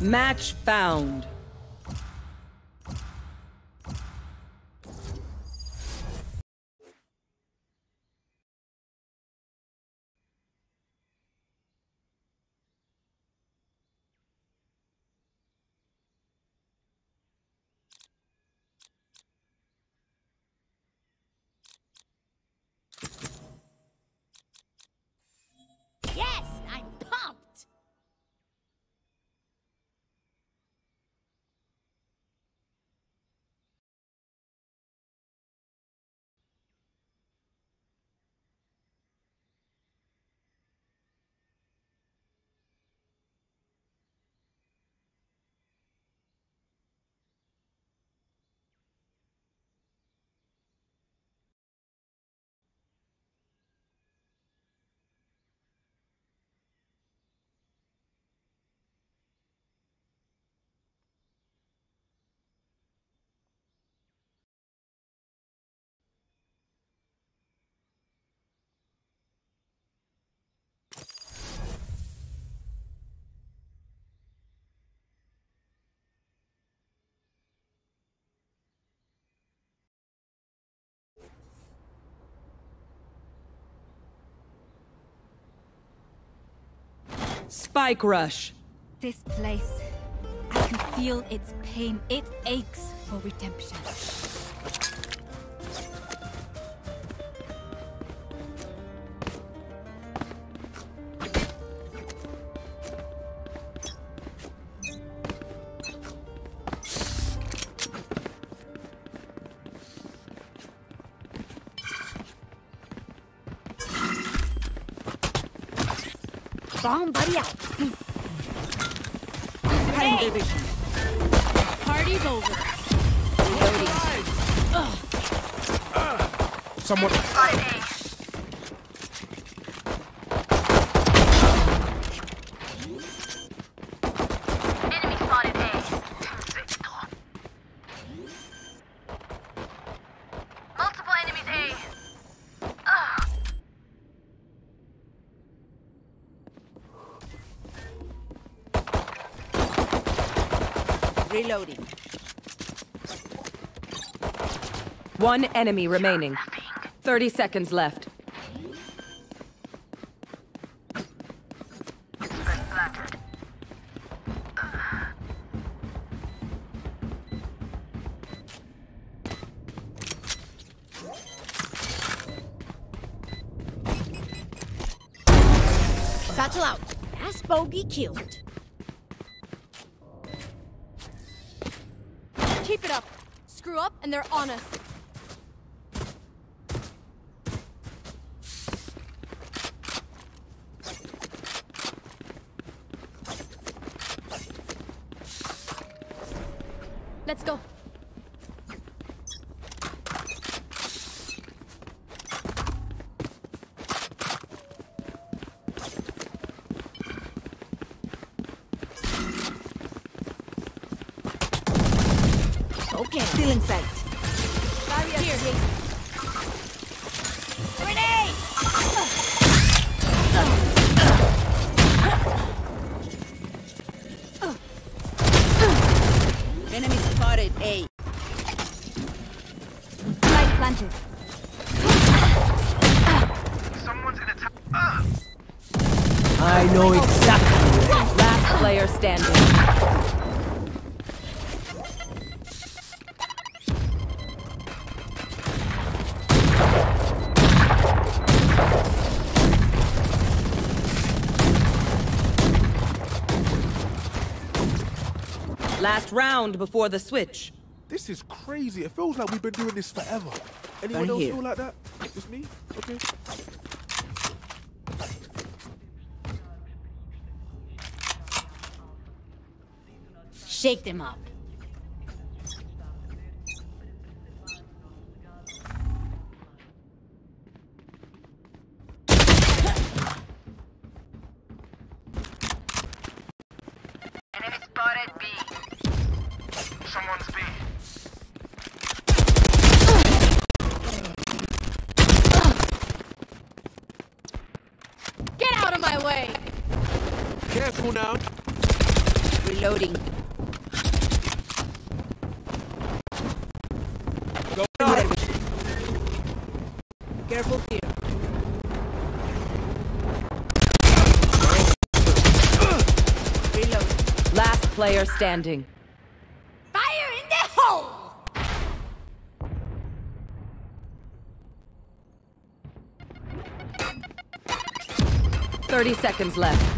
Match found. Spike rush. This place, I can feel its pain. It aches for redemption. Bomb buddy out. Division. Party's over. Someone. Enemy spotted A. Multiple enemies A. Ugh. Reloading. One enemy remaining. 30 seconds left. Satchel out. That's bogey killed. Up and they're on us. Let's go. Okay. Still in sight. Here. Grenade! Enemy spotted A. Light planted. Someone's gonna tap. I know exactly. Last player standing. Last round before the switch. This is crazy. It feels like we've been doing this forever. Anyone Right else here. feel like that? Just me? Okay. Shake them up. Careful now. Reloading. Go Careful here. Reload. Last player standing. Fire in the hole! 30 seconds left.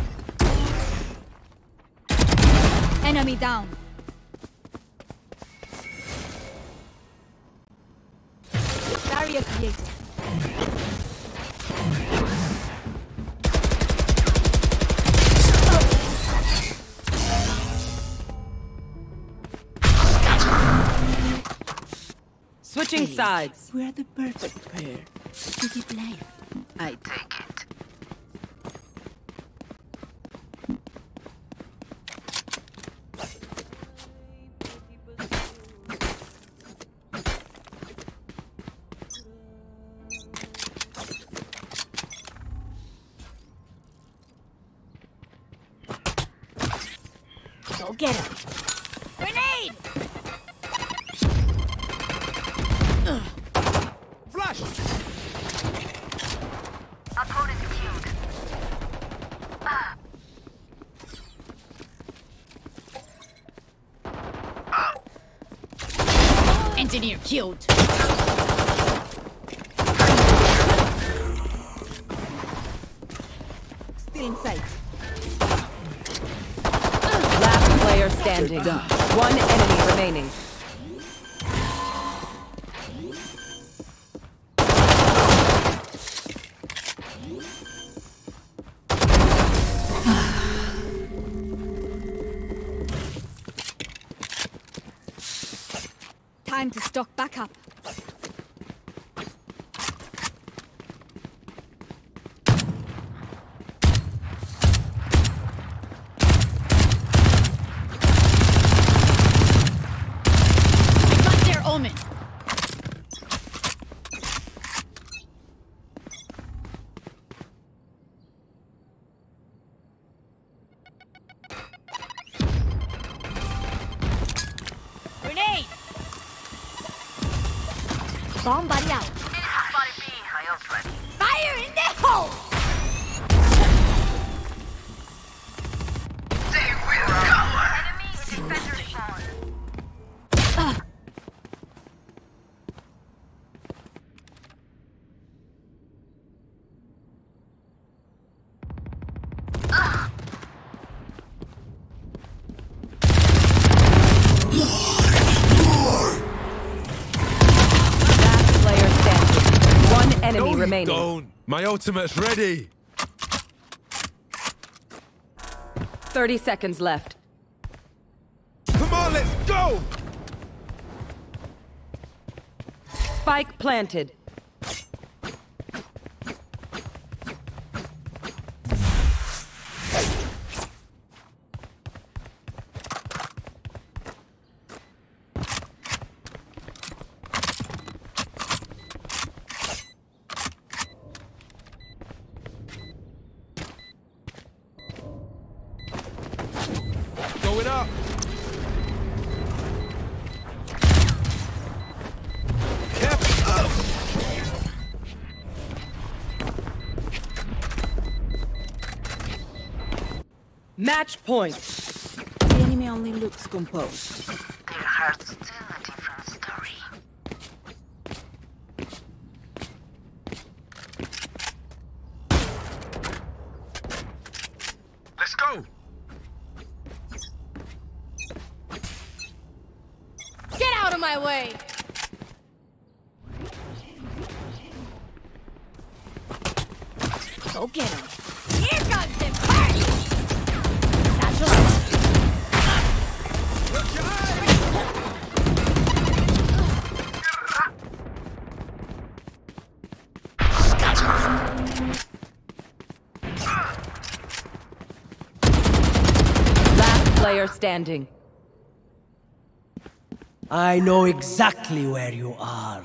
Enemy down. Barrier created. Switching sides. We're the perfect pair to give life. I take it. Get him. Grenade! Flash! Opponent killed. Engineer killed. Player standing. One enemy remaining. Time to stock back up. Bomb buddy out. Remaining. don't. My ultimate's ready. 30 seconds left. Come on, let's go! Spike planted. Going up. Careful. Match point. The enemy only looks composed. Their hearts tell different story. Let's go. Get out of my way! Go get him. Here comes the party! Satchel. Last player standing. I know exactly where you are.